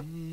Mm.